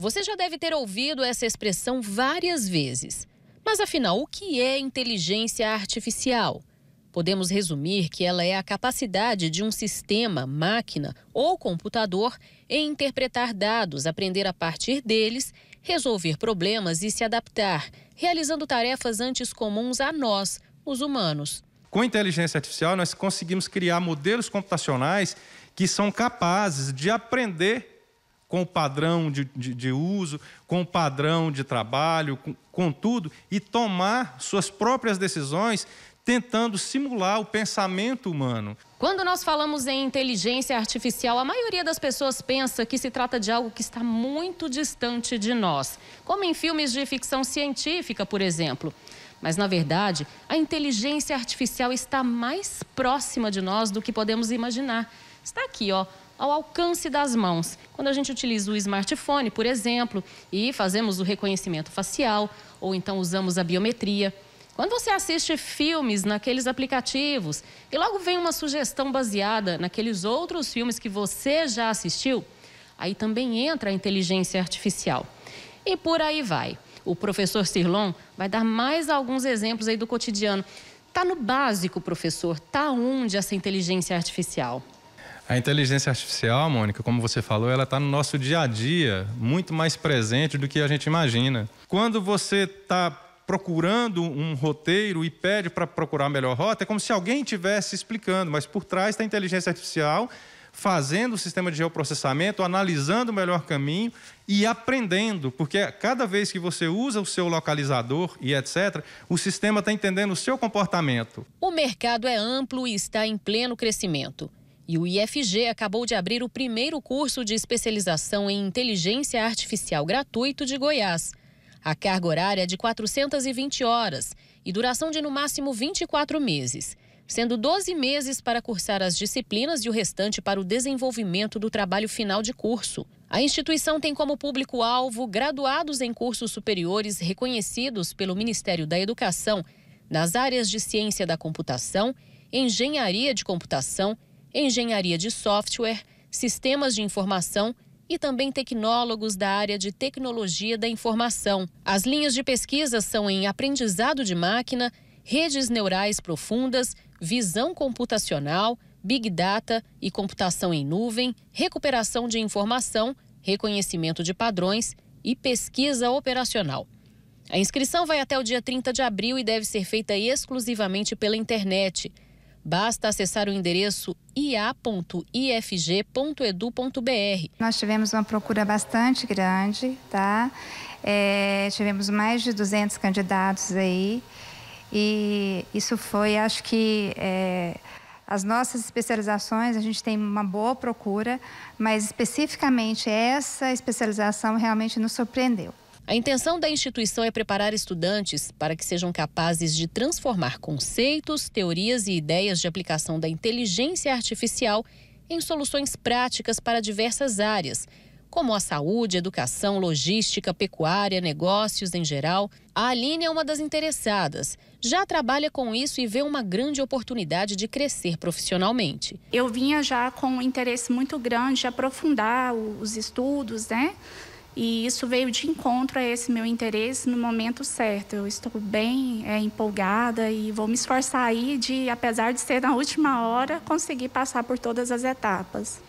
Você já deve ter ouvido essa expressão várias vezes. Mas afinal, o que é inteligência artificial? Podemos resumir que ela é a capacidade de um sistema, máquina ou computador em interpretar dados, aprender a partir deles, resolver problemas e se adaptar, realizando tarefas antes comuns a nós, os humanos. Com inteligência artificial, nós conseguimos criar modelos computacionais que são capazes de aprender com o padrão de, de, de uso, com o padrão de trabalho, com, com tudo, e tomar suas próprias decisões tentando simular o pensamento humano. Quando nós falamos em inteligência artificial, a maioria das pessoas pensa que se trata de algo que está muito distante de nós, como em filmes de ficção científica, por exemplo. Mas, na verdade, a inteligência artificial está mais próxima de nós do que podemos imaginar. Está aqui, ó, ao alcance das mãos. Quando a gente utiliza o smartphone, por exemplo, e fazemos o reconhecimento facial, ou então usamos a biometria. Quando você assiste filmes naqueles aplicativos e logo vem uma sugestão baseada naqueles outros filmes que você já assistiu, aí também entra a inteligência artificial. E por aí vai. O professor Cirlon vai dar mais alguns exemplos aí do cotidiano. Tá no básico, professor. Tá onde essa inteligência artificial? A inteligência artificial, Mônica, como você falou, ela está no nosso dia a dia, muito mais presente do que a gente imagina. Quando você está procurando um roteiro e pede para procurar a melhor rota, é como se alguém estivesse explicando, mas por trás está a inteligência artificial fazendo o sistema de geoprocessamento, analisando o melhor caminho e aprendendo, porque cada vez que você usa o seu localizador e etc., o sistema está entendendo o seu comportamento. O mercado é amplo e está em pleno crescimento. E o IFG acabou de abrir o primeiro curso de especialização em inteligência artificial gratuito de Goiás. A carga horária é de 420 horas e duração de no máximo 24 meses, sendo 12 meses para cursar as disciplinas e o restante para o desenvolvimento do trabalho final de curso. A instituição tem como público-alvo graduados em cursos superiores reconhecidos pelo Ministério da Educação nas áreas de ciência da computação, engenharia de computação, engenharia de software, sistemas de informação e também tecnólogos da área de tecnologia da informação. As linhas de pesquisa são em aprendizado de máquina, redes neurais profundas, visão computacional, big data e computação em nuvem, recuperação de informação, reconhecimento de padrões e pesquisa operacional. A inscrição vai até o dia 30 de abril e deve ser feita exclusivamente pela internet. Basta acessar o endereço ia.ifg.edu.br. Nós tivemos uma procura bastante grande, tá? É, tivemos mais de 200 candidatos aí e isso foi, acho que é, as nossas especializações, a gente tem uma boa procura, mas especificamente essa especialização realmente nos surpreendeu. A intenção da instituição é preparar estudantes para que sejam capazes de transformar conceitos, teorias e ideias de aplicação da inteligência artificial em soluções práticas para diversas áreas, como a saúde, educação, logística, pecuária, negócios em geral. A Aline é uma das interessadas. Já trabalha com isso e vê uma grande oportunidade de crescer profissionalmente. Eu vinha já com um interesse muito grande de aprofundar os estudos, né? E isso veio de encontro a esse meu interesse no momento certo. Eu estou bem é, empolgada e vou me esforçar aí de, apesar de ser na última hora, conseguir passar por todas as etapas.